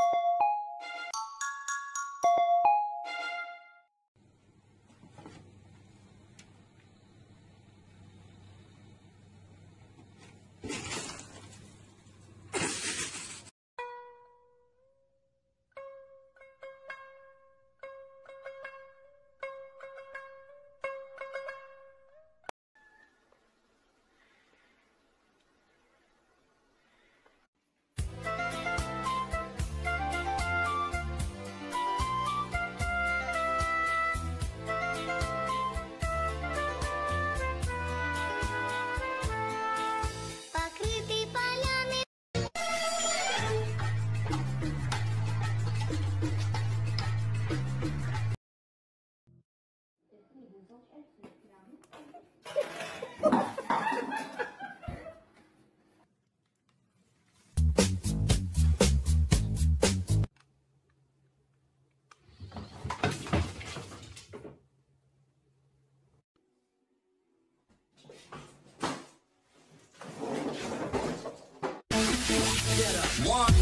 you One,